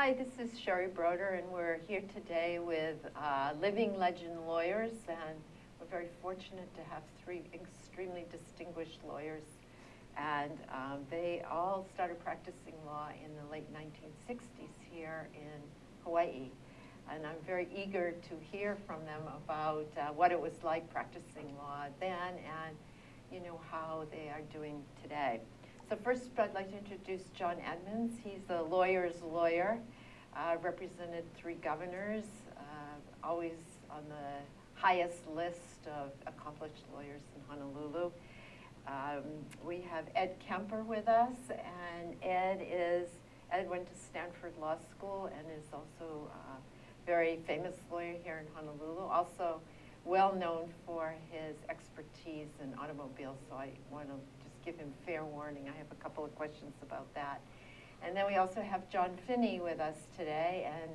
Hi, this is Sherry Broder, and we're here today with uh, Living Legend Lawyers, and we're very fortunate to have three extremely distinguished lawyers. And um, they all started practicing law in the late 1960s here in Hawaii. And I'm very eager to hear from them about uh, what it was like practicing law then and, you know, how they are doing today. So first, I'd like to introduce John Edmunds. He's a lawyer's lawyer, uh, represented three governors, uh, always on the highest list of accomplished lawyers in Honolulu. Um, we have Ed Kemper with us, and Ed is Ed went to Stanford Law School and is also a very famous lawyer here in Honolulu. Also well known for his expertise in automobiles, so I want to give him fair warning. I have a couple of questions about that. And then we also have John Finney with us today. And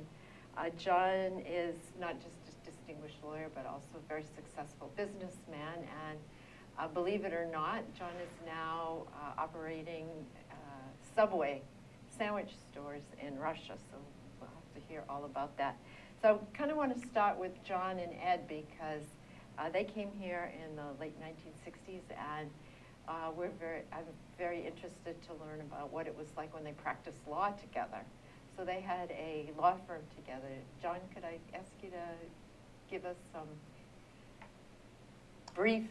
uh, John is not just a distinguished lawyer, but also a very successful businessman. And uh, believe it or not, John is now uh, operating uh, Subway sandwich stores in Russia. So we'll have to hear all about that. So I kind of want to start with John and Ed because uh, they came here in the late 1960s and uh, we're very, I'm very interested to learn about what it was like when they practiced law together. So they had a law firm together. John, could I ask you to give us some brief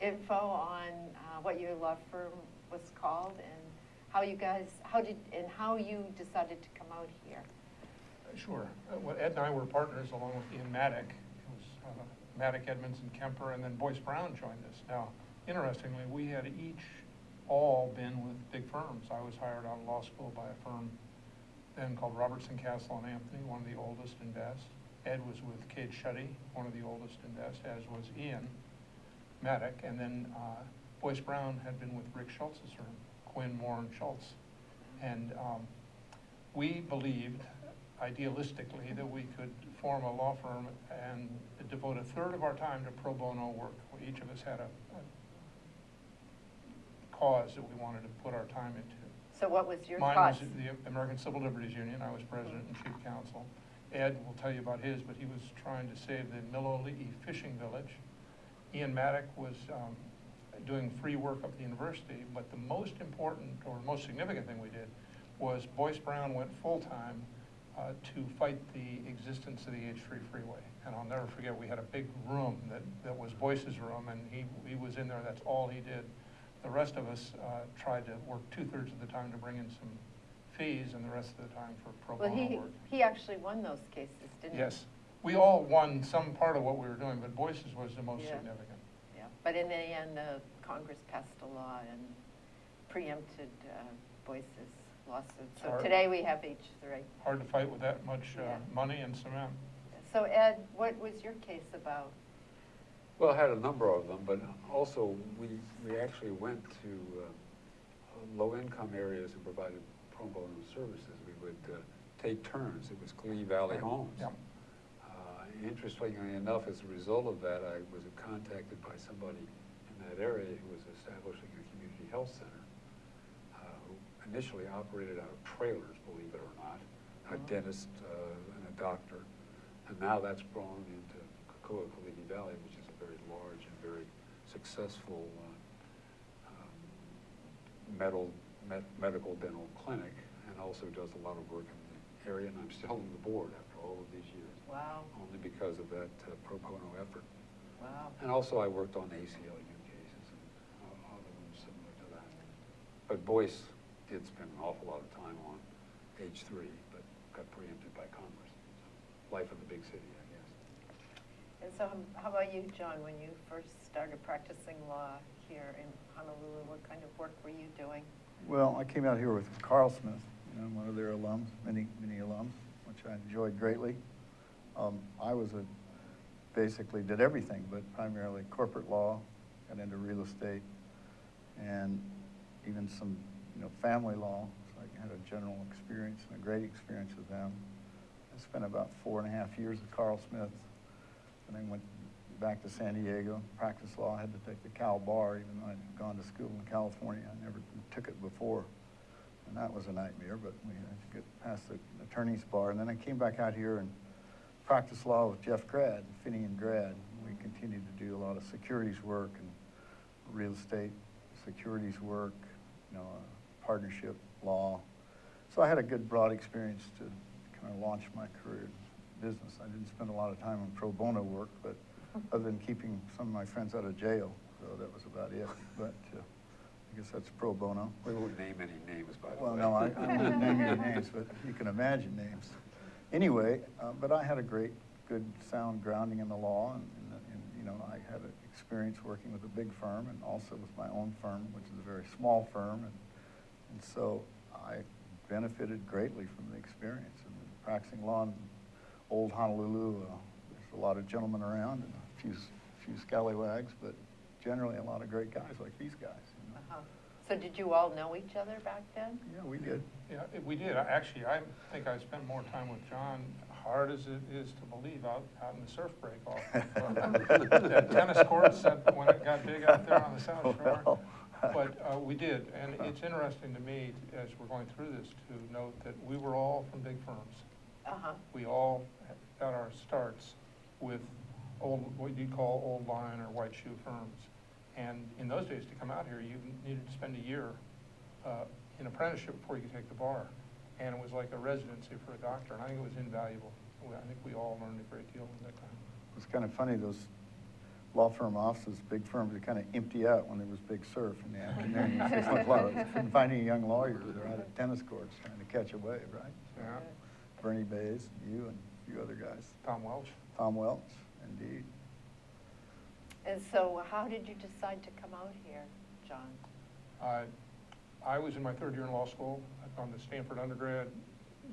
info on uh, what your law firm was called and how you guys, how did, and how you decided to come out here? Sure. Uh, well, Ed and I were partners along with Ian Maddock. It was uh, Maddock, Edmunds, and Kemper, and then Boyce Brown joined us. Now, interestingly, we had each all been with big firms. I was hired out of law school by a firm then called Robertson Castle and Anthony, one of the oldest and best. Ed was with Cade Schutte, one of the oldest and best, as was Ian Maddock. And then uh, Boyce Brown had been with Rick Schultz's firm, Quinn, Moore, Schultz. And um, we believed, idealistically, that we could form a law firm and devote a third of our time to pro bono work. Each of us had a, a cause that we wanted to put our time into. So what was your Mine cause? was the American Civil Liberties Union. I was president and chief counsel. Ed will tell you about his, but he was trying to save the Miloli'i fishing village. Ian Maddock was um, doing free work up at the university, but the most important or most significant thing we did was Boyce Brown went full-time uh, to fight the existence of the H3 freeway. And I'll never forget, we had a big room that, that was Boyce's room, and he, he was in there, that's all he did. The rest of us uh, tried to work two-thirds of the time to bring in some fees and the rest of the time for pro Well, bono he, work. he actually won those cases, didn't he? Yes. We all won some part of what we were doing, but Boyce's was the most Yeah. significant. Yeah, but in the end, the Congress passed a law and preempted uh, Boyce's lawsuit. So today we have H3. Hard to fight with that much uh, Yeah. money and cement. So Ed, what was your case about? Well, I had a number of them, but also we, we actually went to uh, low-income areas and provided pro bono services. We would uh, take turns. It was Kalihi Valley Homes. Yeah. Uh, Interestingly enough, as a result of that, I was contacted by somebody in that area who was establishing a community health center, uh, who initially operated out of trailers, believe it or not, a Mhm. dentist uh, and a doctor. And now that's grown into Kokua Kalihi Valley, which very large and very successful uh, um, medical, med, medical dental clinic, and also does a lot of work in the area. And I'm still on the board after all of these years, Wow, only because of that uh, pro bono effort. wow. And also, I worked on ACLU cases and uh, other ones similar to that. But Boyce did spend an awful lot of time on H3, but got preempted by Congress. So, Life of the big city, guess. And so um, how about you, John, when you first started practicing law here in Honolulu, what kind of work were you doing? Well, I came out here with Carlsmith, you know, one of their alums, many, many alums, which I enjoyed greatly. Um, I was a, basically did everything, but primarily corporate law, got into real estate, and even some, you know, family law. So I had a general experience and a great experience with them. I spent about four and a half years with Carl Smith, and then went back to San Diego, practiced law. I had to take the Cal Bar, even though I'd gone to school in California. I never took it before. and that was a nightmare, but we had to get past the attorney's bar. And then I came back out here and practiced law with Jeff Grad, Finian Grad. We continued to do a lot of securities work and real estate securities work, you know, uh, partnership law. So I had a good broad experience to kind of launch my career business. I didn't spend a lot of time on pro bono work, but other than keeping some of my friends out of jail, so that was about it. But uh, I guess that's pro bono. We won't name any names, by the way. Well, no, I, I won't name any names, but you can imagine names. Anyway, uh, but I had a great, good, sound grounding in the law, and, and, and, you know, I had an experience working with a big firm and also with my own firm, which is a very small firm, and, and so I benefited greatly from the experience. And practicing law in old Honolulu, uh, there's a lot of gentlemen around and a few, few scallywags, but generally a lot of great guys like these guys. You know? Uh-huh. So did you all know each other back then? Yeah, we did. Yeah, we did. Actually, I think I spent more time with John, hard as it is to believe, out, out in the surf break off. That tennis courts, that- when it got big out there on the South Shore. Well, But uh, we did, and it's interesting to me, as we're going through this, to note that we were all from big firms. Uh-huh. We all got our starts with old, what you'd call old line or white shoe firms. And in those days, to come out here, you needed to spend a year uh, in apprenticeship before you could take the bar. And it was like a residency for a doctor, and I think it was invaluable. I think we all learned a great deal at that time. It's kind of funny, those law firm offices, big firms, they kind of empty out when there was big surf in the afternoon. You just a lot of- Couldn't find any young lawyers, they're out at tennis courts trying to catch a wave, right? Yeah, Bernie Bays, you and a few other guys. Tom Welch. Tom Welch, indeed. And so how did you decide to come out here, John? I, I was in my third year in law school, I'd gone to Stanford undergrad,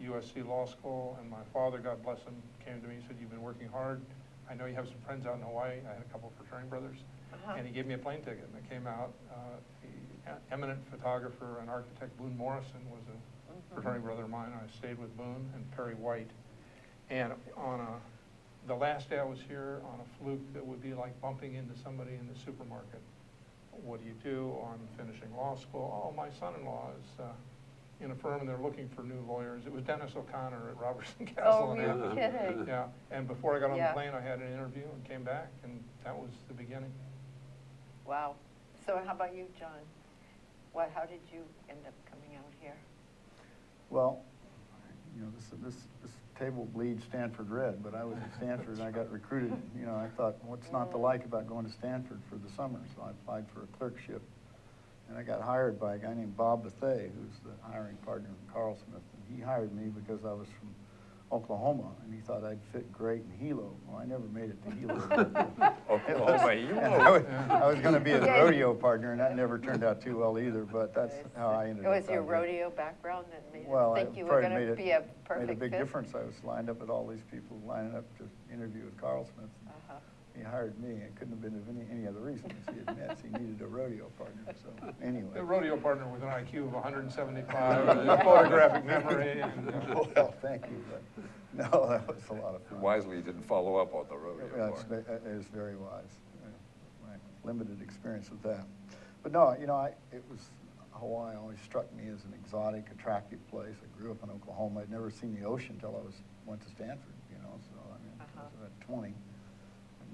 USC Law School, and my father, God bless him, came to me and said, you've been working hard. I know you have some friends out in Hawaii. I had a couple of fraternity brothers. Uh-huh. And he gave me a plane ticket, and I came out. Uh, The eminent photographer and architect Boone Morrison was a. fraternity brother of mine. I stayed with Boone and Perry White. And on a, the last day I was here, on a fluke that would be like bumping into somebody in the supermarket. What do you do? Oh, I'm finishing law school. Oh, my son-in-law is uh, in a firm and they're looking for new lawyers. It was Dennis O'Connor at Robertson Castle. Oh, you're kidding? Yeah, and before I got on the plane, I had an interview and came back, and that was the beginning. Wow. So how about you, John? What, how did you end up coming out here? Well, you know, this, this, this table bleeds Stanford red, but I was at Stanford and I got recruited, you know, I thought, what's not to like about going to Stanford for the summer? So I applied for a clerkship. And I got hired by a guy named Bob Bethay, who's the hiring partner of Carlsmith. And he hired me because I was from Oklahoma and he thought I'd fit great in Hilo. Well, I never made it to Hilo. Oklahoma, And I was, I was gonna be his Yeah. rodeo partner and that never turned out too well either, but that's how I ended It up. was your out here. rodeo background that made Well, you I think you were probably going made to it- be a perfect Made a big fit? difference. I was lined up with all these people lining up to interview with Carlsmith. Uh-huh. He hired me. It couldn't have been of any, any other reason. as He admits he needed a rodeo partner, so anyway. A rodeo partner with an IQ of 175, and a photographic memory, and, uh, Well, thank you, but no, that was a lot of fun. Wisely didn't follow up on the Yeah, rodeo it's part. It was very wise. Yeah, My limited experience with that. But no, you know, I, it was, Hawaii always struck me as an exotic, attractive place. I grew up in Oklahoma. I'd never seen the ocean until I was, went to Stanford, you know, so I mean, I was about twenty,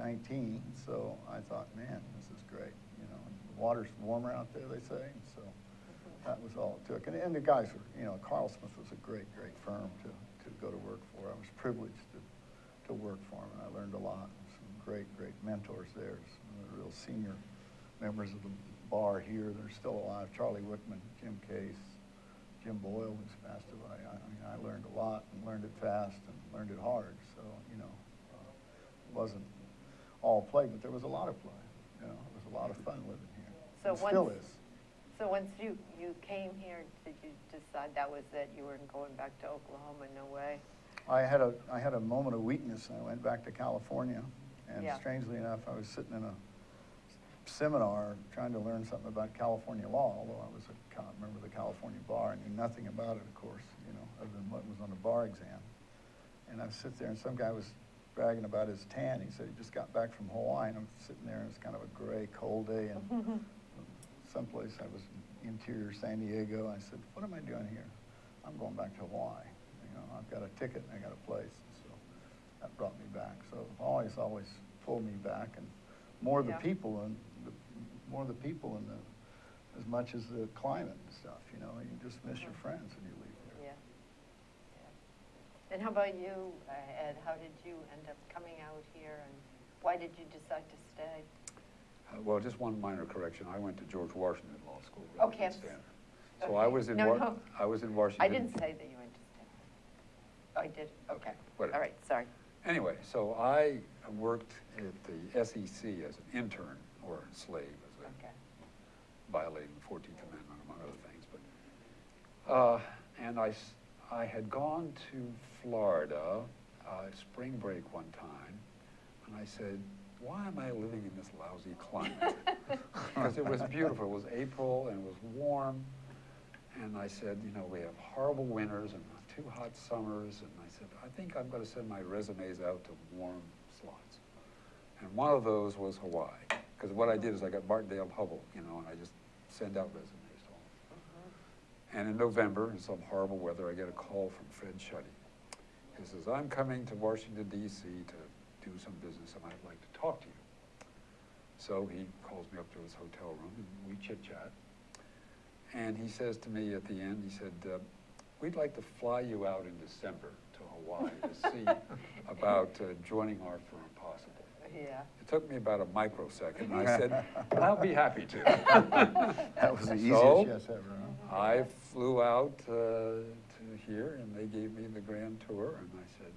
nineteen, so I thought, man, this is great, you know. The water's warmer out there, they say, so that was all it took. And, and the guys were, you know, Carlsmith was a great, great firm to, to go to work for. I was privileged to, to work for him, and I learned a lot. Some great, great mentors there, some of the real senior members of the bar here that are still alive. Charlie Wichman, Jim Case, Jim Boyle, who's passed away. I, I mean, I learned a lot and learned it fast and learned it hard. So, you know, uh, wasn't all play, but there was a lot of play. You know, it was a lot of fun living here. So It still is. So once you, you came here, did you decide that was it? You weren't going back to Oklahoma? No way? I had a, I had a moment of weakness, and I went back to California. And Yeah. strangely enough, I was sitting in a seminar trying to learn something about California law, although I was a member of the California bar. I knew nothing about it, of course, you know, other than what was on the bar exam. And I sit there, and some guy was bragging about his tan. He said he just got back from Hawaii, and I'm sitting there, and it's kind of a gray, cold day, and someplace, I was in interior San Diego, I said, what am I doing here? I'm going back to Hawaii, you know, I've got a ticket and I got a place, so that brought me back. So Hawaii's always pulled me back, and more the people and, the more the people and the, as much as the climate and stuff, you know, you just miss your Mhm. friends when you leave there. Yeah. Yeah. And how about you, uh, Ed? How did you end up coming out here and why did you decide to stay? Uh, Well, just one minor correction. I went to George Washington Law School. Okay, Stanford. So I was in, No, no. I was in Washington. I didn't say that you went to Stanford. I did? Okay. whatever. All right, sorry. Anyway, so I worked at the SEC as an intern or slave, as a Okay. violating the Fourteenth Amendment among other things, but, uh, and I, I had gone to Florida, uh, spring break one time, and I said, why am I living in this lousy climate? Because it was beautiful, it was April and it was warm, and I said, you know, we have horrible winters and two hot summers, and I said, I think I'm gonna send my resumes out to warm slots. And one of those was Hawaii, because what I did is I got Martindale Hubbell, you know, and I just send out resumes to. And in November, in some horrible weather, I get a call from Fred Shuddy. He says, I'm coming to Washington DC to do some business and I'd like to talk to you. So he calls me up to his hotel room and we chit chat. And he says to me at the end, he said, uh, we'd like to fly you out in December to Hawaii to see about uh, joining our firm possibly. Yeah. It took me about a microsecond, and I said, I'll be happy to. That was the So, easiest yes ever, huh? I flew out uh, to here, and they gave me the grand tour, and I said,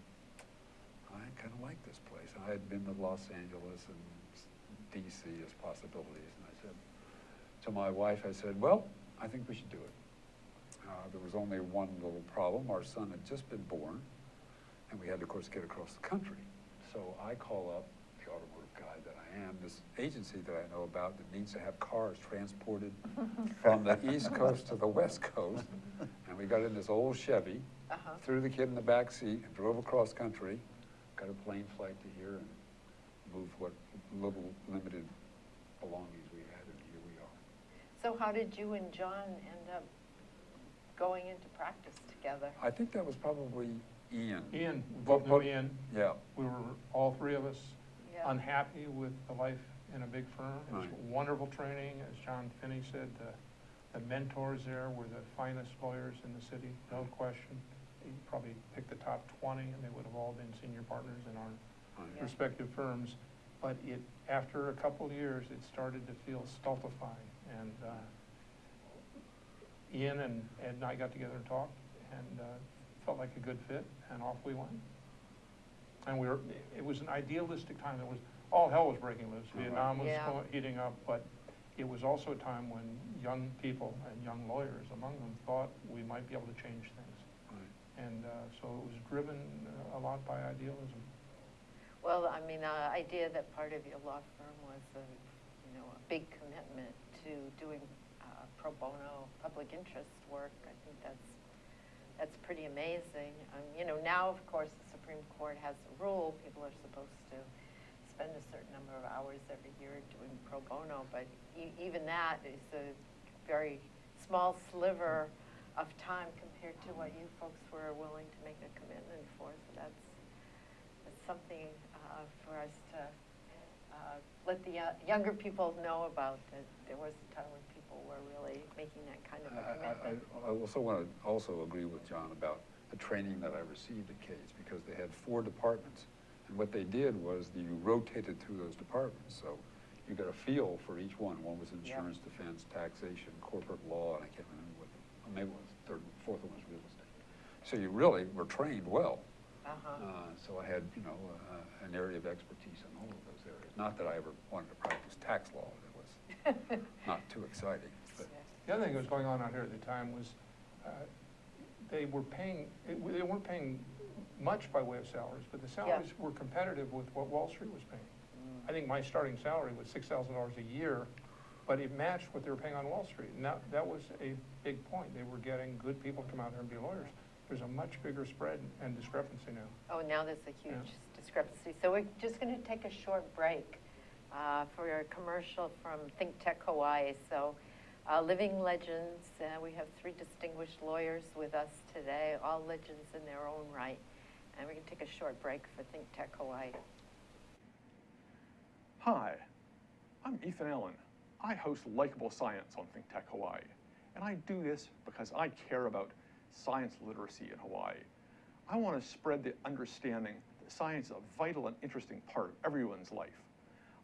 I kind of like this place. I had been to Los Angeles and DC as possibilities, and I said to my wife, I said, well, I think we should do it. Uh, There was only one little problem. Our son had just been born, and we had to, of course, get across the country. So I call up guy that I am, this agency that I know about that needs to have cars transported from the east coast to the west coast. And we got in this old Chevy, Uh-huh. threw the kid in the back seat and drove across country, got a plane flight to here and moved what little limited belongings we had, and here we are. So how did you and John end up going into practice together? I think that was probably Ian. Ian, But- both knew Ian. Yeah, We were, all three of us, Yeah. unhappy with the life in a big firm. It was Right. wonderful training, as John Finney said, the, the mentors there were the finest lawyers in the city, no question. He probably picked the top twenty, and they would have all been senior partners in our right. Yeah. respective firms. But it, after a couple of years, it started to feel stultifying, and, uh, Ian and Ed and I got together and talked, and, uh, felt like a good fit, and off we went. And we were, it was an idealistic time, it was, all hell was breaking loose. Vietnam was Yeah. heating up, but it was also a time when young people and young lawyers among them thought we might be able to change things. right. And, uh, so it was driven uh, a lot by idealism. Well, I mean, the idea that part of your law firm was a, you know, a big commitment to doing uh, pro bono public interest work, I think that's, that's pretty amazing. Um, You know, now, of course, the Supreme Court has a rule, people are supposed to spend a certain number of hours every year doing pro bono, but e- even that is a very small sliver of time compared to what you folks were willing to make a commitment for, so that's, it's something uh, for us to uh, let the yo- younger people know about, that there was a time when people were really making that kind of a I- I- commitment. I I also want to also agree with John about the training that I received at Case, because they had four departments. And what they did was you rotated through those departments, so you got a feel for each one. One was insurance, defense, taxation, corporate law, and I can't remember what, the- maybe it was third, fourth one was real estate. So you really were trained well. Uh-huh. Uh, So I had, you know, uh, an area of expertise in all of those areas. Not that I ever wanted to practice tax law, that was not too exciting, but. The other thing that was going on out here at the time was, uh, they were paying, it- they weren't paying much by way of salaries, but the salaries were competitive with what Wall Street was paying. Mm. I think my starting salary was six thousand dollars a year, but it matched what they were paying on Wall Street. And that, that was a big point. They were getting good people to come out there and be lawyers. There's a much bigger spread and discrepancy now. Oh, now there's a huge Yeah. discrepancy. So we're just going to take a short break uh, for a commercial from Think Tech Hawaii. So uh, living legends. Uh, we have three distinguished lawyers with us today, all legends in their own right. And we're going to take a short break for Think Tech Hawaii. Hi, I'm Ethan Allen. I host Likeable Science on Think Tech Hawaii. And I do this because I care about science literacy in Hawaii. I want to spread the understanding that science is a vital and interesting part of everyone's life.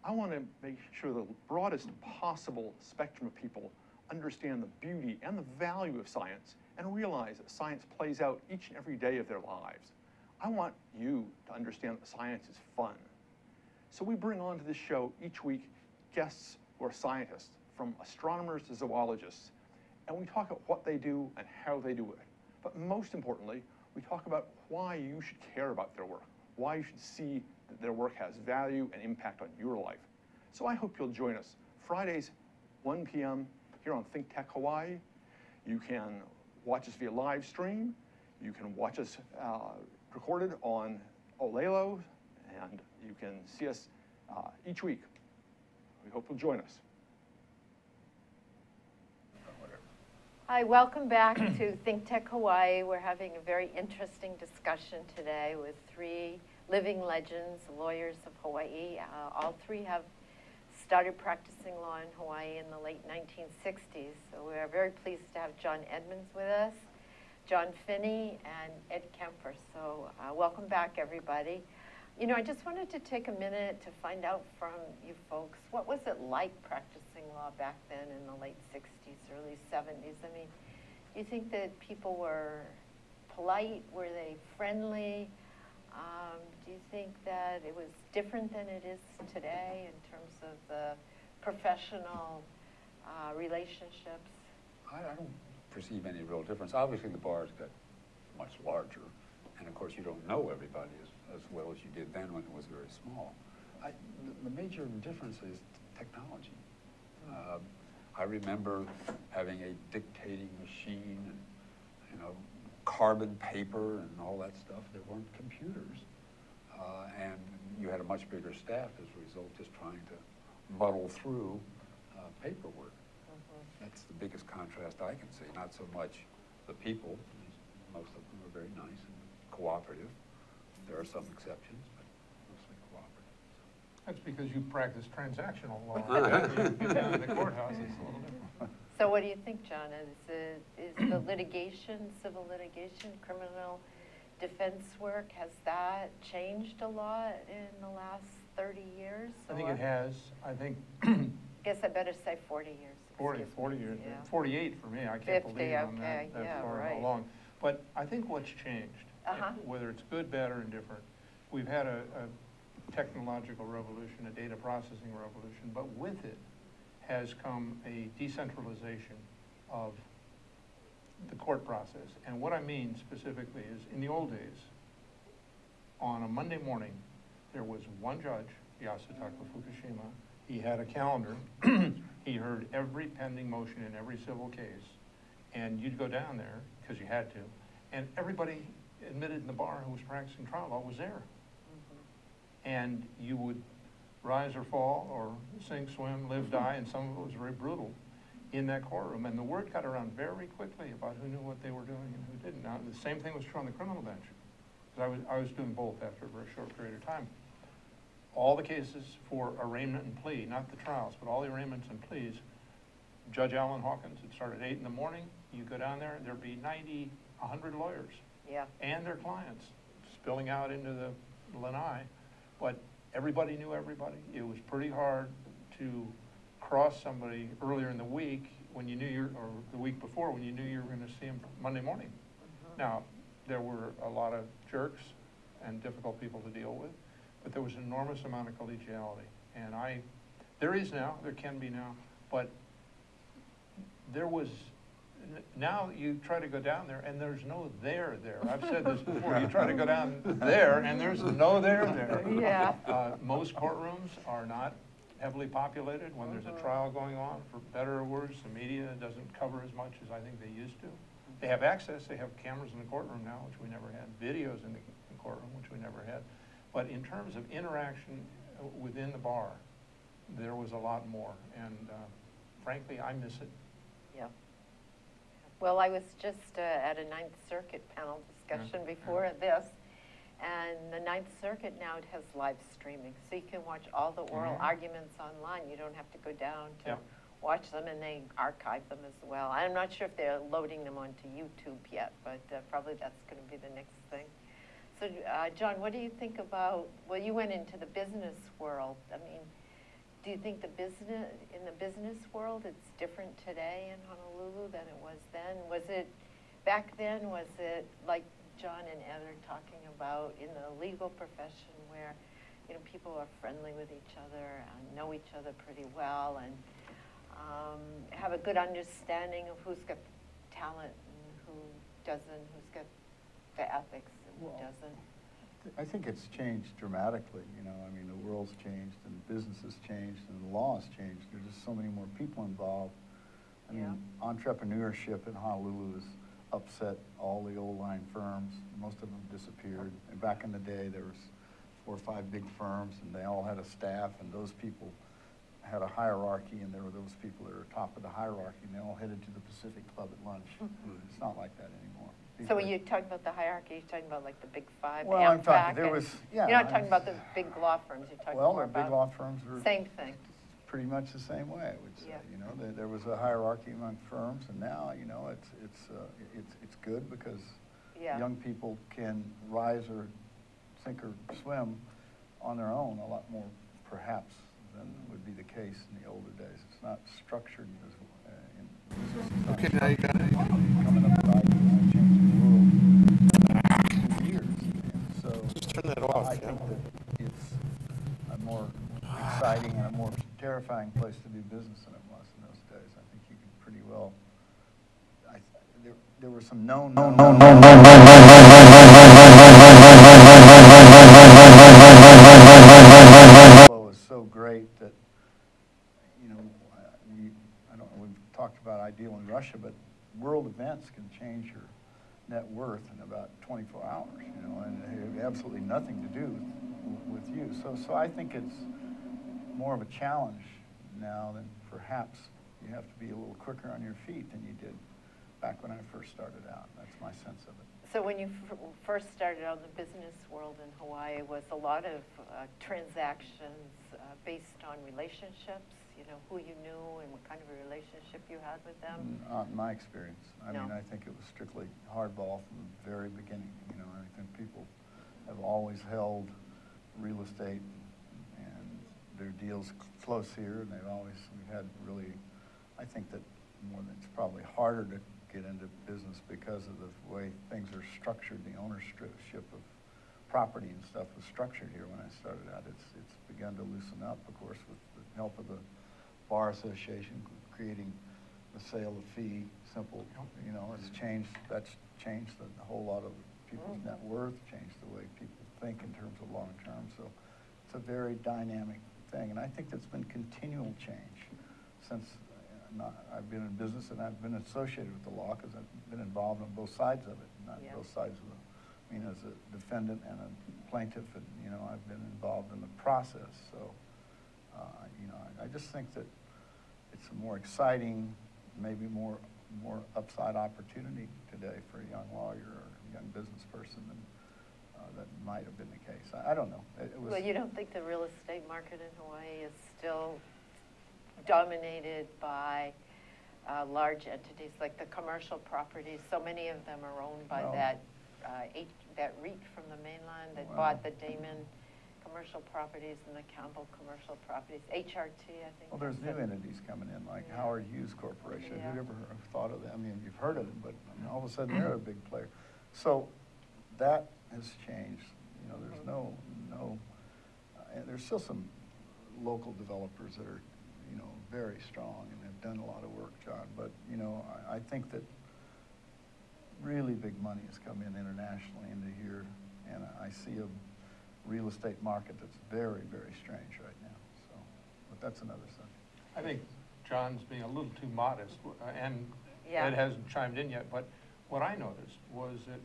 I want to make sure the broadest possible spectrum of people understand the beauty and the value of science and realize that science plays out each and every day of their lives. I want you to understand that science is fun. So we bring onto this show each week guests who are scientists, from astronomers to zoologists, and we talk about what they do and how they do it. But most importantly, we talk about why you should care about their work, why you should see that their work has value and impact on your life. So I hope you'll join us Fridays, 1 p.m. here on Think Tech Hawaii. You can watch us via live stream. You can watch us uh, recorded on Olelo, and you can see us uh, each week. We hope you'll join us. Hi, welcome back to Think Tech Hawaii. We're having a very interesting discussion today with three living legends, lawyers of Hawaii. Uh, all three have started practicing law in Hawaii in the late 1960s. So we are very pleased to have John Edmunds with us, John Finney, and Ed Kemper. So uh, welcome back, everybody. You know, I just wanted to take a minute to find out from you folks, what was it like practicing law back then in the late 60s, early 70s? I mean, do you think that people were polite? Were they friendly? Um, do you think that it was different than it is today in terms of the professional uh, relationships? I, I don't perceive any real difference. Obviously, the bar's got much larger, and of course, you don't know everybody as, as well as you did then when it was very small. I, the, the major difference is technology. Uh, I remember having a dictating machine and, you know, carbon paper and all that stuff. There weren't computers. Uh, and you had a much bigger staff as a result just trying to muddle through uh, paperwork. That's the biggest contrast I can see. Not so much the people, most of them are very nice and cooperative. There are some exceptions, but mostly cooperative. That's because you practice transactional law. You get down to the courthouse, it's a little different. So what do you think, John? Is, it- is the litigation, civil litigation, criminal defense work, has that changed a lot in the last 30 years? I think or- it has, I think Guess I better say 40 years. 40, 40 years, Yeah. 48 for me, I can't 50, believe on okay, that, yeah, that far right. along. But I think what's changed, Uh-huh. whether it's good, bad, or indifferent, we've had a, a technological revolution, a data processing revolution, but with it has come a decentralization of the court process. And what I mean specifically is, in the old days, on a Monday morning, there was one judge, Yasutaka Fukushima. He had a calendar. He heard every pending motion in every civil case. And you'd go down there, because you had to, and everybody admitted in the bar who was practicing trial law was there. Mm-hmm. And you would rise or fall, or sink, swim, live, mm-hmm. die, and some of it was very brutal in that courtroom. And the word got around very quickly about who knew what they were doing and who didn't. Now, the same thing was true on the criminal bench. Because I was, I was doing both after a very short period of time. All the cases for arraignment and plea, not the trials, but all the arraignments and pleas, Judge Alan Hawkins, it started at eight in the morning, you go down there, there'd be 90, 100 lawyers Yeah. and their clients spilling out into the lanai. But everybody knew everybody. It was pretty hard to cross somebody earlier in the week when you knew you're, or the week before, when you knew you were gonna see them Monday morning. Mm-hmm. Now, there were a lot of jerks and difficult people to deal with, but there was an enormous amount of collegiality. And I, there is now, there can be now, but there was, now you try to go down there and there's no there there. I've said this before, you try to go down there and there's no there there. Yeah. Uh, most courtrooms are not heavily populated when there's a trial going on, for better or worse, the media doesn't cover as much as I think they used to. They have access, they have cameras in the courtroom now, which we never had, videos in the courtroom, which we never had. But in terms of interaction uh, within the bar, there was a lot more, and uh, frankly, I miss it. Yeah. Well, I was just uh, at a Ninth Circuit panel discussion before this, and the Ninth Circuit now has live streaming, so you can watch all the oral Mhm. arguments online. You don't have to go down to Yep. watch them, and they archive them as well. I'm not sure if they're loading them onto YouTube yet, but uh, probably that's going to be the next thing. So, uh, John, what do you think about, well, you went into the business world. I mean, do you think the business, in the business world, it's different today in Honolulu than it was then? Was it, back then, was it like John and Ed are talking about in the legal profession where, you know, people are friendly with each other and know each other pretty well and um, have a good understanding of who's got talent and who doesn't, who's got the ethics and who Well, doesn't? I think it's changed dramatically, you know, I mean, the world's changed and business has changed and the law has changed. There's just so many more people involved. I mean, entrepreneurship in Honolulu has upset all the old line firms. Most of them disappeared. And back in the day, there was four or five big firms and they all had a staff and those people had a hierarchy and there were those people that were top of the hierarchy and they all headed to the Pacific Club at lunch. It's not like that anymore. So when you talk about the hierarchy, you're talking about like the big five, Well, I'm talking- Amfac there and- was- yeah, You're not I- talking about the big law firms, you're talking Well, more the big law firms were same thing. pretty much the same way, I would say. Yeah. You know, there, there was a hierarchy among firms, and now, you know, it's, it's, uh, it's, it's good because Yeah. young people can rise or sink or swim on their own a lot more perhaps than would be the case in the older days. It's not structured as, uh, in. Okay, now you got it. Coming up with ideas and changing the world in years. And so. Off, I think that it's a more exciting and a more terrifying place to do business than it was in those days. I think you could pretty well, I, there, there were some known. known- flow is so great that, you know, uh, we, I don't know, we've talked about ideal in Russia, but world events can change your net worth in about 24 hours, you know, and absolutely nothing to do with, you. So, so I think it's more of a challenge now than perhaps you have to be a little quicker on your feet than you did back when I first started out. That's my sense of it. So when you first started out in the business world in Hawaii, was a lot of uh, transactions uh, based on relationships? You know, who you knew and what kind of a relationship you had with them? Not in my experience. I mean, I think it was strictly hardball from the very beginning. You know, I think people have always held real estate and their deals close here, and they've always, we've had really, I think that more than, it's probably harder to get into business because of the way things are structured, the ownership of property and stuff was structured here when I started out. It's, it's begun to loosen up, of course, with the help of the Bar Association, creating the sale of fee, simple, you know, it's changed, that's changed a whole lot of people's Mhm. net worth, changed the way people think in terms of long-term, so it's a very dynamic thing, and I think there's been continual change since uh, not, I've been in business and I've been associated with the law because I've been involved on both sides of it, not Yeah. both sides of the, I mean, as a defendant and a plaintiff, and, you know, I've been involved in the process, so, uh, you know, I, I just think that it's a more exciting, maybe more, more upside opportunity today for a young lawyer or a young business person than, uh, that might have been the case. I, I don't know. It, it was. Well, you don't think the real estate market in Hawaii is still dominated by uh, large entities, like the commercial properties? So many of them are owned by No. that, uh, H- that REIT from the mainland that Well. bought the Damon commercial properties and the Campbell commercial properties, HRT, I think. Well, there's new entities coming in, like Yeah. Howard Hughes Corporation. Yeah. Who'd ever have thought of that? I mean, you've heard of them, but I mean, all of a sudden they're a big player. So that has changed. You know, there's no, no, uh, and there's still some local developers that are, you know, very strong and have done a lot of work, John. But, you know, I, I think that really big money has come in internationally into here, and I see a real estate market that's very, very strange right now, so, but that's another subject. I think John's being a little too modest, uh, and Yeah. Ed hasn't chimed in yet, but what I noticed was that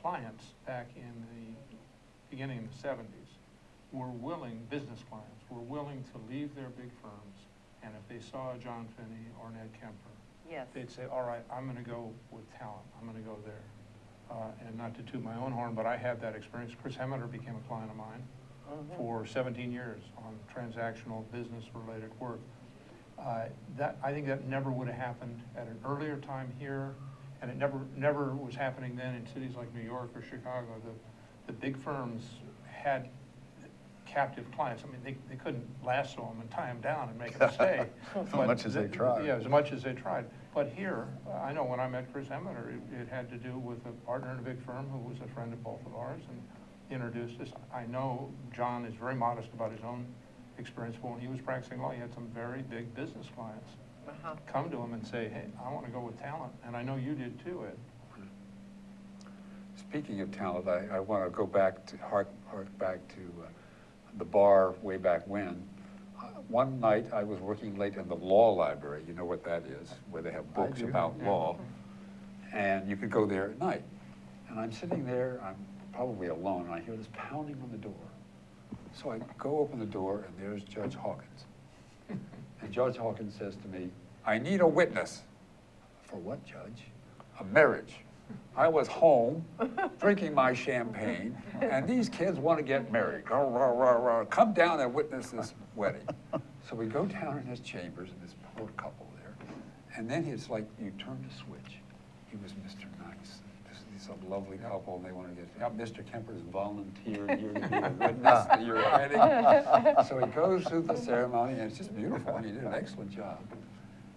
clients back in the beginning of the seventies were willing, business clients, were willing to leave their big firms, and if they saw a John Finney or an Ed Kemper, Yes. they'd say, all right, I'm gonna go with talent, I'm gonna go there. Uh, and not to toot my own horn, but I had that experience. Chris Hemmeter became a client of mine Mhm. for seventeen years on transactional, business-related work. Uh, That, I think that never would have happened at an earlier time here, and it never, never was happening then in cities like New York or Chicago. The, the big firms had captive clients. I mean, they, they couldn't lasso them and tie them down and make them stay. As But much as they the- tried. Yeah, as much as they tried. But here, uh, I know when I met Chris Hemmeter, it, it had to do with a partner in a big firm who was a friend of both of ours and introduced us. I know John is very modest about his own experience, but when he was practicing law, he had some very big business clients Uh-huh. come to him and say, hey, I want to go with talent, and I know you did too, Ed. Speaking of talent, I, I want to go back to, hark, hark back to uh, the bar way back when. Uh, One night, I was working late in the law library, you know what that is, where they have books about yeah. law. And you could go there at night. And I'm sitting there, I'm probably alone, and I hear this pounding on the door. So I go open the door, and there's Judge Hawkins. And Judge Hawkins says to me, I need a witness. For what, Judge? A marriage. I was home drinking my champagne, and these kids want to get married. Rah, rah, rah, rah. Come down and witness this wedding. So we go down in his chambers, and this poor couple there. And then it's like you turn the switch. He was Mr. Nice. This is a lovely couple, and they want to get, yeah, Mr. Kemper's volunteered here to be a witness to your wedding. So he goes through the ceremony, and it's just beautiful, and he did an excellent job.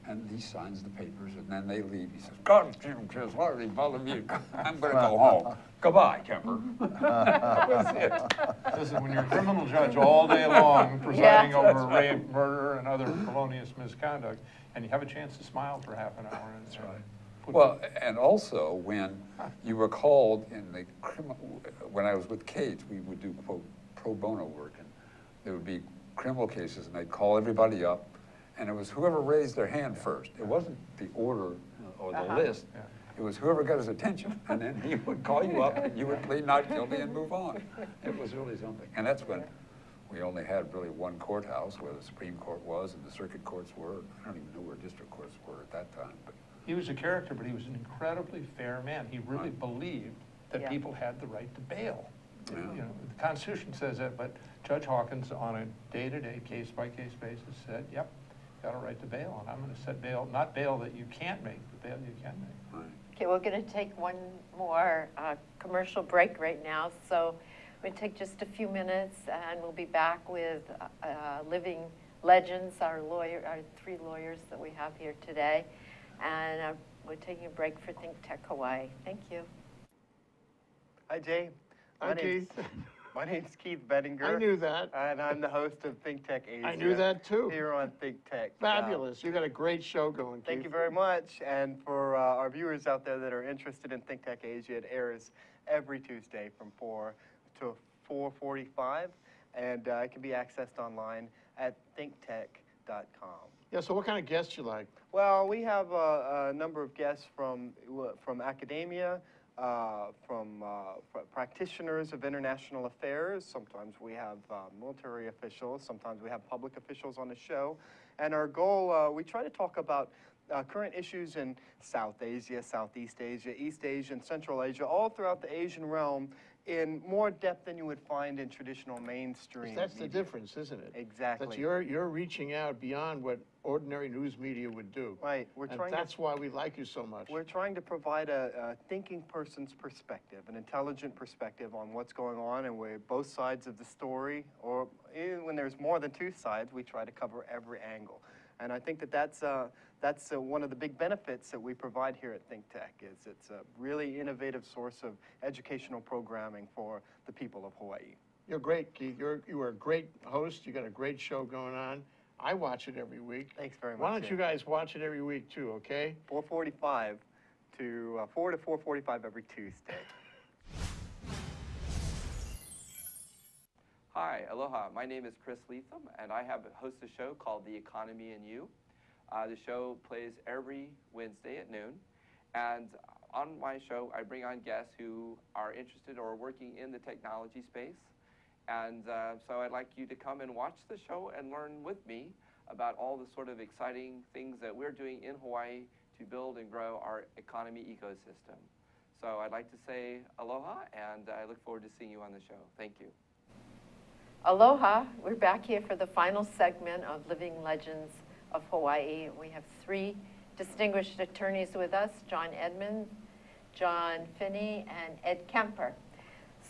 And he signs the papers, and then they leave. He says, God, Jim, Chris, why are they bothering me? I'm gonna go home. Goodbye, Kemper. That was it. Listen, when you're a criminal judge all day long presiding Yeah. over rape, murder, and other felonious misconduct, and you have a chance to smile for half an hour. and- That's right. Well, and also, when you were called in the criminal, when I was with Kate, we would do quote, pro bono work, and there would be criminal cases, and they'd call everybody up, and it was whoever raised their hand first. It wasn't the order or the Uh-huh. list. Yeah. It was whoever got his attention, and then he would call you up, and you would plead not guilty and move on. It was really something. And that's when we only had really one courthouse, where the Supreme Court was and the circuit courts were. I don't even know where district courts were at that time, but He was a character, but he was an incredibly fair man. He really Right. believed that Yeah. people had the right to bail. Yeah. You know, the Constitution says that, but Judge Hawkins, on a day-to-day, case-by-case basis, said, yep, got a right to bail, and I'm gonna set bail, not bail that you can't make, but bail you can make. right. Okay, we're going to take one more uh, commercial break right now, so we'll take just a few minutes, and we'll be back with uh, uh, Living Legends, our lawyer, our three lawyers that we have here today, and uh, we're taking a break for Think Tech Hawaii. Thank you. Hi, Jay. Hi, My name's- Keith. My name's Keith Bettinger. I knew that. And I'm the host of Think Tech Asia. I knew that too. Here on Think Tech. Fabulous. You got a great show going, Keith. Thank you very much. And for uh, our viewers out there that are interested in Think Tech Asia, it airs every Tuesday from 4 to 4:45, and uh, it can be accessed online at thinktech.com. Yeah, so what kind of guests you like? Well, we have a, a number of guests from from academia, uh, from uh, pr- practitioners of international affairs. Sometimes we have uh, military officials. Sometimes we have public officials on the show. And our goal, uh, we try to talk about uh, current issues in South Asia, Southeast Asia, East Asia, and Central Asia, all throughout the Asian realm, in more depth than you would find in traditional mainstream. That's the media. difference, isn't it? Exactly. That you're, you're reaching out beyond what ordinary news media would do. Right. We're And trying to that's why we like you so much. We're trying to provide a, a thinking person's perspective, an intelligent perspective on what's going on, and we're both sides of the story, or even when there's more than two sides, we try to cover every angle. And I think that that's, uh, that's uh, one of the big benefits that we provide here at ThinkTech, is it's a really innovative source of educational programming for the people of Hawaii. You're great, Keith. You're, you are a great host. You got a great show going on. I watch it every week. Thanks very much. Why don't Jay. you guys watch it every week too, okay? 445 to, uh, 4 to 445 every Tuesday. Hi, aloha. My name is Chris Leatham, and I have host a show called The Economy and You. Uh, the show plays every Wednesday at noon, and on my show, I bring on guests who are interested or working in the technology space. And uh, so I'd like you to come and watch the show and learn with me about all the sort of exciting things that we're doing in Hawaii to build and grow our economy ecosystem. So I'd like to say aloha, and I look forward to seeing you on the show. Thank you. Aloha, we're back here for the final segment of Living Legends of Hawaii. We have three distinguished attorneys with us, John Edmunds, John Finney, and Ed Kemper.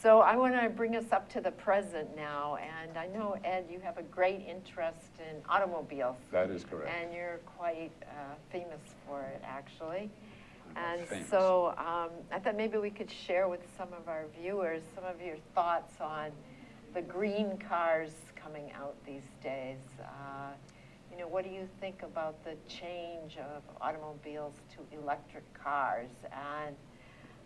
So I want to bring us up to the present now, and I know, Ed, you have a great interest in automobiles. That is correct. And you're quite uh, famous for it, actually. I'm And famous. so um, I thought maybe we could share with some of our viewers some of your thoughts on the green cars coming out these days. Uh, you know, what do you think about the change of automobiles to electric cars? And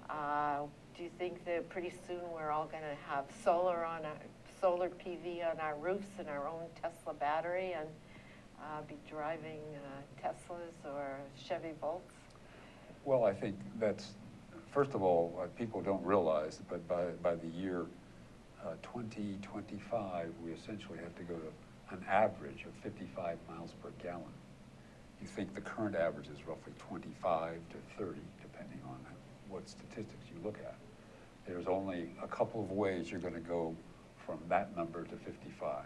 uh, do you think that pretty soon we're all going to have solar on our, solar PV on our roofs and our own Tesla battery and uh, be driving uh, Teslas or Chevy Volts? Well, I think that's, first of all, what people don't realize, but by, by the year uh, 2025, we essentially have to go to an average of 55 miles per gallon. You think the current average is roughly 25 to 30, depending on what statistics you look at. There's only a couple of ways you're going to go from that number to 55.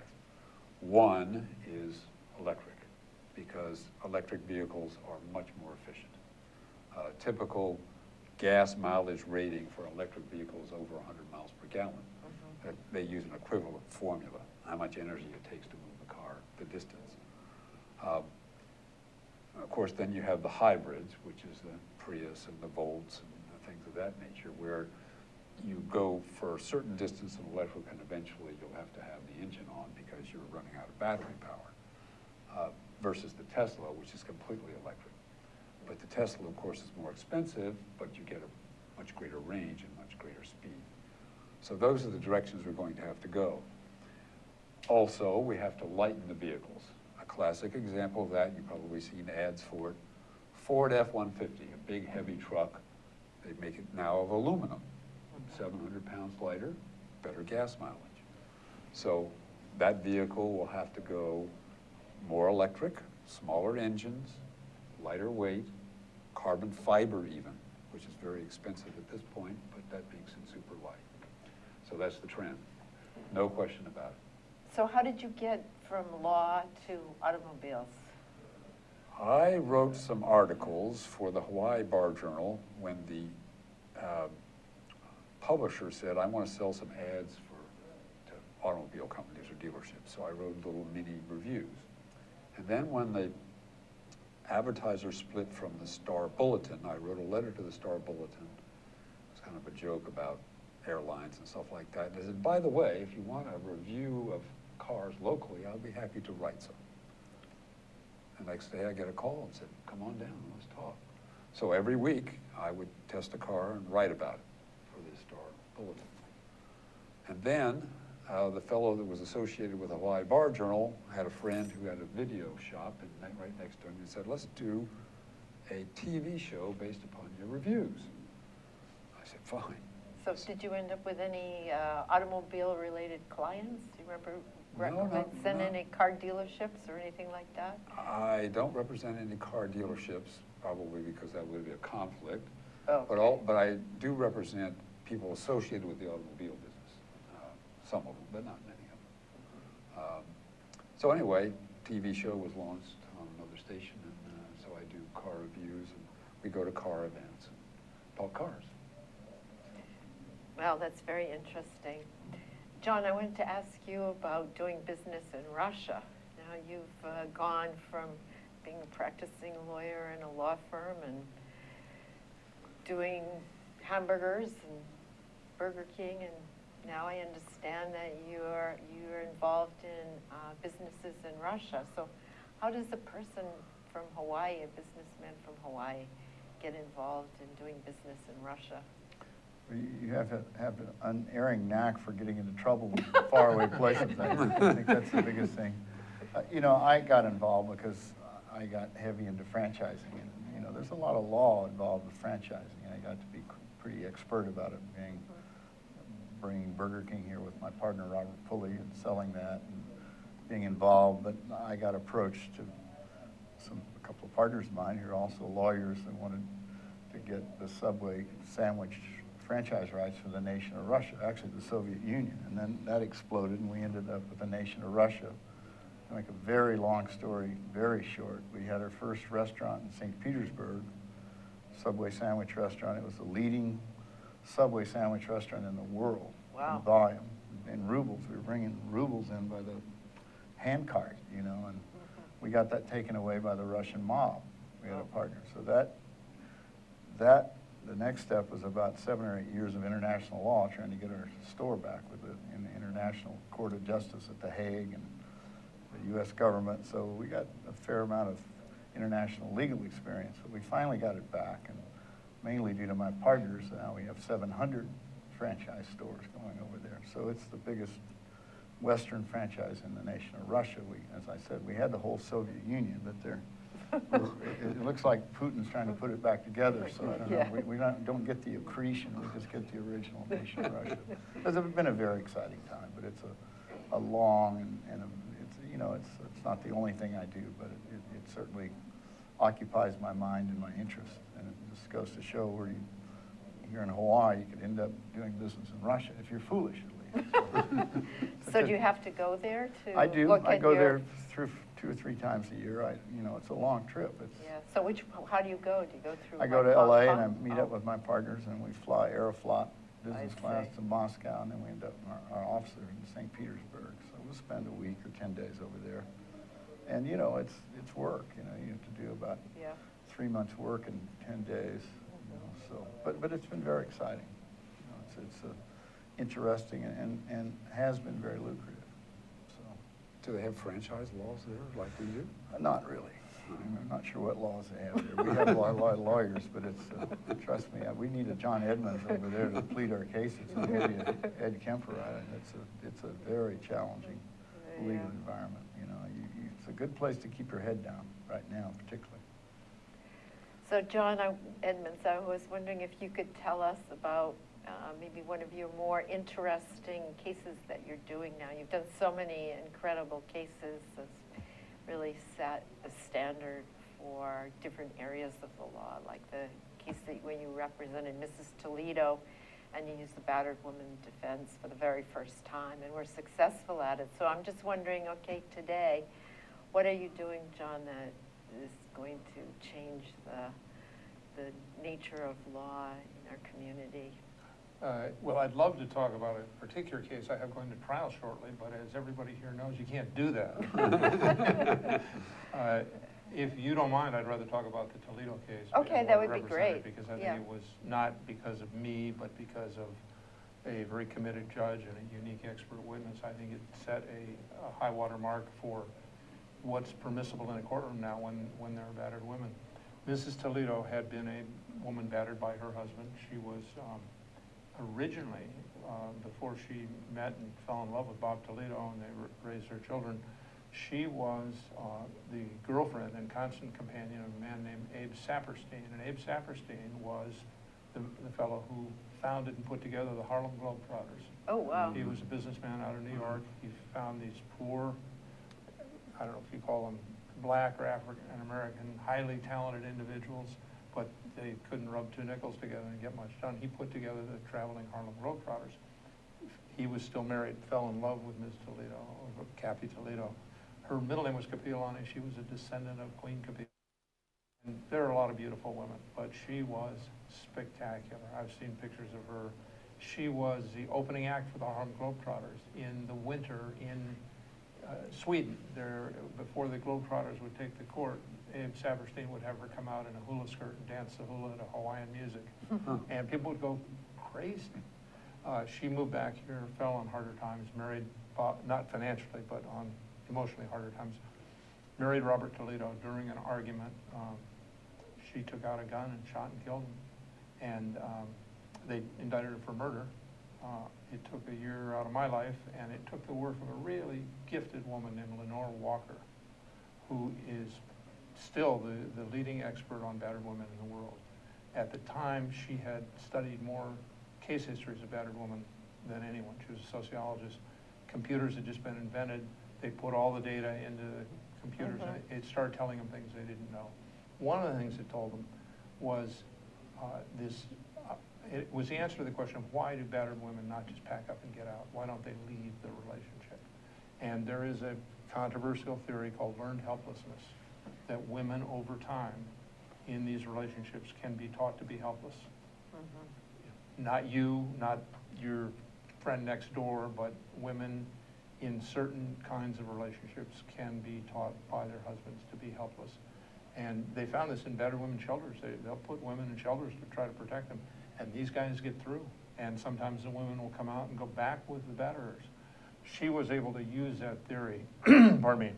One is electric, because electric vehicles are much more efficient. Uh, typical gas mileage rating for electric vehicles over 100 miles per gallon. Uh, They use an equivalent formula, how much energy it takes to move the distance. Uh, Of course, then you have the hybrids, which is the Prius and the Volts and the things of that nature, where you go for a certain distance in electric and eventually you'll have to have the engine on because you're running out of battery power. Uh, Versus the Tesla, which is completely electric. But the Tesla, of course, is more expensive, but you get a much greater range and much greater speed. So those are the directions we're going to have to go. Also, we have to lighten the vehicles. A classic example of that, you've probably seen ads for it, Ford F-150, a big heavy truck. They make it now of aluminum, 700 pounds lighter, better gas mileage. So that vehicle will have to go more electric, smaller engines, lighter weight, carbon fiber even, which is very expensive at this point, but that makes it super light. So that's the trend, no question about it. So how did you get from law to automobiles? I wrote some articles for the Hawaii Bar Journal when the uh, publisher said, I want to sell some ads for to automobile companies or dealerships. So I wrote little mini reviews. And then when the advertiser split from the Star Bulletin, I wrote a letter to the Star Bulletin. It was kind of a joke about airlines and stuff like that. And I said, by the way, if you want a review of cars locally, I'll be happy to write some. The next day I get a call and said, come on down, let's talk. So every week I would test a car and write about it for the Star Bulletin. And then uh, the fellow that was associated with the Hawaii Bar Journal had a friend who had a video shop and right next to him and said, let's do a TV show based upon your reviews. I said, fine. So did you end up with any uh, automobile-related clients? Do you remember No, no, no. any car dealerships or anything like that? I don't represent any car dealerships, probably because that would be a conflict. Oh, But all, but I do represent people associated with the automobile business, uh, some of them, but not many of them. Um, So anyway, TV show was launched on another station, and uh, so I do car reviews, and we go to car events and talk cars. Well, that's very interesting. John, I wanted to ask you about doing business in Russia. Now, you've uh, gone from being a practicing lawyer in a law firm and doing hamburgers and Burger King, and now I understand that you're, you're involved in uh, businesses in Russia. So how does a person from Hawaii, a businessman from Hawaii, get involved in doing business in Russia? You have to have an unerring knack for getting into trouble in faraway places. I I think that's the biggest thing. Uh, You know, I got involved because I got heavy into franchising, and, you know, there's a lot of law involved with franchising. I got to be pretty expert about it, being, bringing Burger King here with my partner Robert Pulley and selling that and being involved, but I got approached to some a couple of partners of mine who are also lawyers and wanted to get the Subway sandwich franchise rights for the nation of Russia, actually the Soviet Union. And then that exploded and we ended up with the nation of Russia. To make a very long story very short, we had our first restaurant in St. Petersburg, Subway sandwich restaurant. It was the leading Subway sandwich restaurant in the world Wow. in volume. In rubles, we were bringing rubles in by the handcart, you know, and we got that taken away by the Russian mob. We had a oh. partner. So that, that, the next step was about seven or eight years of international law, trying to get our store back with the, in the International Court of Justice at The Hague and the U.S. government. So we got a fair amount of international legal experience, but we finally got it back, and mainly due to my partners, now we have 700 franchise stores going over there. So it's the biggest Western franchise in the nation of Russia. We, as I said, we had the whole Soviet Union, but they're, it, it looks like Putin's trying to put it back together, so I don't know. Yeah. We, we don't, don't get the accretion, we just get the original nation of Russia. It's been a very exciting time, but it's a, a long and, and a, it's, you know, it's, it's not the only thing I do, but it, it, it certainly occupies my mind and my interest. And it just goes to show where you, here in Hawaii, you could end up doing business in Russia if you're foolish at least. So do you have to go there to I do. I go your- there through two or three times a year. I, you know, it's a long trip. It's, Yeah, so which, how do you go? Do you go through? I go to LA and I meet Oh. up with my partners and we fly Aeroflot business class to Moscow and then we end up our, our office in St. Petersburg. So we'll spend a week or 10 days over there. And, you know, it's, it's work, you know, you have to do about Yeah, three months' work in 10 days, you know, so, but, but it's been very exciting. You know, It's, it's uh, interesting and, and has been very lucrative. Do they have franchise laws there like we do? Uh, Not really. I'm not sure what laws they have there. We have a lot, a lot of lawyers, but it's, uh, trust me, uh, we need a John Edmunds over there to plead our cases, and maybe a Ed Kemper. I- It's a, it's a very challenging legal Yeah. environment, you know. You, you, it's a good place to keep your head down right now, particularly. so John I- Edmunds, I was wondering if you could tell us about uh, maybe one of your more interesting cases that you're doing now. You've done so many incredible cases that's really set a standard for different areas of the law, like the case that when you represented Mrs. Toledo and you used the battered woman defense for the very first time and were successful at it. So I'm just wondering, okay, today, what are you doing, John, that is going to change the, the nature of law in our community? Uh, Well, I'd love to talk about a particular case I have going to trial shortly, but as everybody here knows, you can't do that. Uh, If you don't mind, I'd rather talk about the Toledo case. Okay, that would be great. Because I Yeah. think it was not because of me, but because of a very committed judge and a unique expert witness. I think it set a, a high water mark for what's permissible in a courtroom now when, when there are battered women. Mrs. Toledo had been a woman battered by her husband. She was um, originally, uh, before she met and fell in love with Bob Toledo and they raised their children, she was uh, the girlfriend and constant companion of a man named Abe Saperstein. And Abe Saperstein was the, the fellow who founded and put together the Harlem Globetrotters. Oh, wow. He was a businessman out of New York. He found these poor, I don't know if you call them black or African-American, highly talented individuals, but they couldn't rub two nickels together and get much done. He put together the traveling Harlem Globetrotters. He was still married, fell in love with Ms. Toledo, or Kathy Toledo. Her middle name was Kapiolani. She was a descendant of Queen Kapiolani. And there are a lot of beautiful women, but she was spectacular. I've seen pictures of her. She was the opening act for the Harlem Globetrotters in the winter in uh, Sweden. There, before the Globetrotters would take the court, Abe Saperstein would have her come out in a hula skirt and dance the hula to Hawaiian music. And people would go crazy. Uh, she moved back here, fell on harder times, married, Bob, not financially, but on emotionally harder times. Married Robert Toledo during an argument. Um, she took out a gun and shot and killed him. And um, they indicted her for murder. Uh, it took a year out of my life, and it took the work of a really gifted woman named Lenore Walker, who is still the, the leading expert on battered women in the world. At the time, she had studied more case histories of battered women than anyone. She was a sociologist. Computers had just been invented. They put all the data into the computers, and Mhm. it- it started telling them things they didn't know. One of the things it told them was uh, this, uh, it was the answer to the question of why do battered women not just pack up and get out? Why don't they leave the relationship? And there is a controversial theory called learned helplessness, that women over time in these relationships can be taught to be helpless. Mhm. Not you, not your friend next door, but women in certain kinds of relationships can be taught by their husbands to be helpless. And they found this in battered women's shelters. They, they'll put women in shelters to try to protect them. And these guys get through. And sometimes the women will come out and go back with the batterers. She was able to use that theory, pardon me,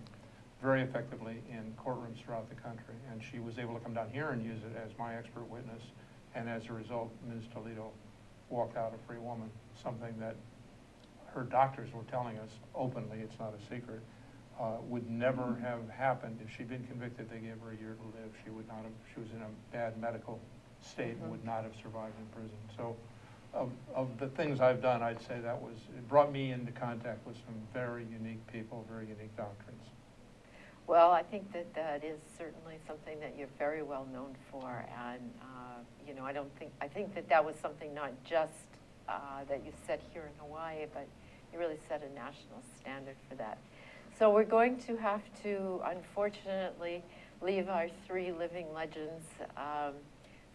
very effectively in courtrooms throughout the country. And she was able to come down here and use it as my expert witness. And as a result, Ms. Toledo walked out a free woman, something that her doctors were telling us openly, it's not a secret, uh, would never have happened if she'd been convicted, they gave her a year to live. She would not have, she was in a bad medical state and would not have survived in prison. So of, of the things I've done, I'd say that was, it brought me into contact with some very unique people, very unique doctrines. Well, I think that that is certainly something that you're very well known for, and, uh, you know, I don't think, I think that that was something not just uh, that you set here in Hawaii, but you really set a national standard for that. So we're going to have to, unfortunately, leave our three living legends um,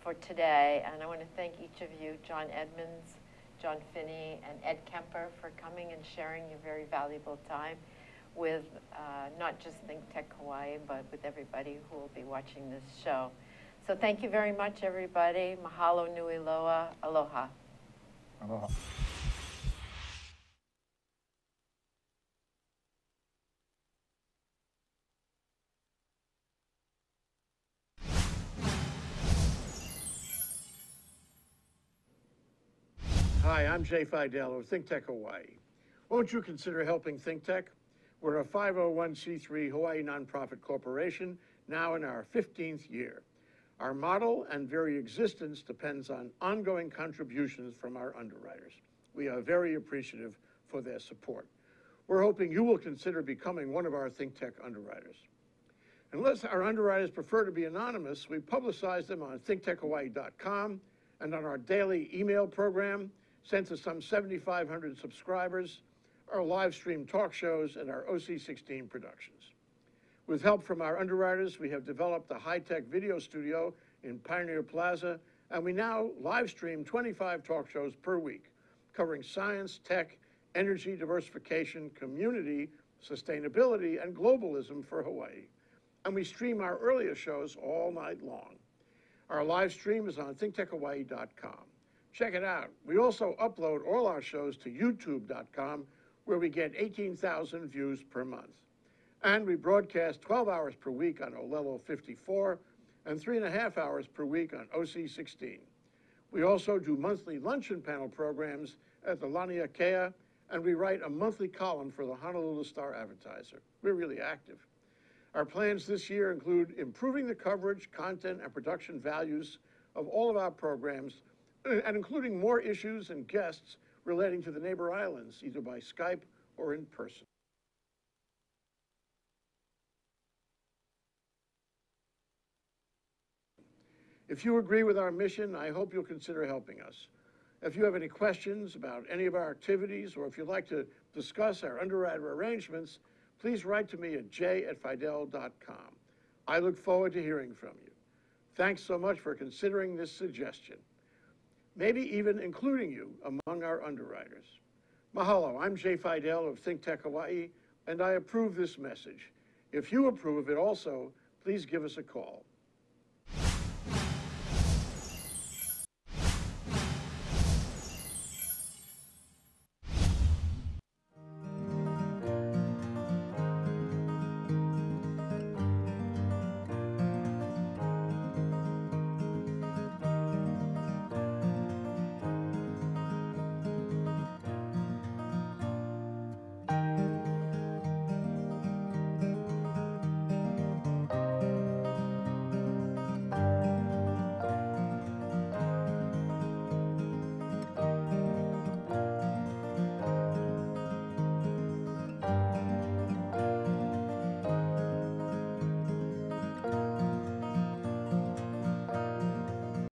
for today, and I want to thank each of you, John Edmunds, John Finney, and Ed Kemper, for coming and sharing your very valuable time with uh, not just Think Tech Hawaii, but with everybody who will be watching this show. So thank you very much, everybody. Mahalo nui loa. Aloha. Aloha. Hi, I'm Jay Fidel of ThinkTech Hawaii. Won't you consider helping ThinkTech? We're a 501c3 Hawaii nonprofit corporation, now in our 15th year. Our model and very existence depends on ongoing contributions from our underwriters. We are very appreciative for their support. We're hoping you will consider becoming one of our ThinkTech underwriters. Unless our underwriters prefer to be anonymous, we publicize them on thinktechhawaii.com and on our daily email program sent to some 7,500 subscribers, our live stream talk shows, and our OC16 productions. With help from our underwriters, we have developed a high-tech video studio in Pioneer Plaza, and we now live stream 25 talk shows per week, covering science, tech, energy diversification, community, sustainability, and globalism for Hawaii. And we stream our earlier shows all night long. Our live stream is on thinktechhawaii.com. Check it out. We also upload all our shows to youtube.com, where we get 18,000 views per month. And we broadcast 12 hours per week on Olelo 54 and three and a half hours per week on OC 16. We also do monthly luncheon panel programs at the Laniakea, and we write a monthly column for the Honolulu Star Advertiser. We're really active. Our plans this year include improving the coverage, content, and production values of all of our programs, uh, and including more issues and guests relating to the neighbor islands, either by Skype or in person. If you agree with our mission, I hope you'll consider helping us. If you have any questions about any of our activities, or if you'd like to discuss our underwriter arrangements, please write to me at j at fidel.com. I look forward to hearing from you. Thanks so much for considering this suggestion, maybe even including you among our underwriters. Mahalo, I'm Jay Fidel of ThinkTech Hawaii, and I approve this message. If you approve of it also, please give us a call.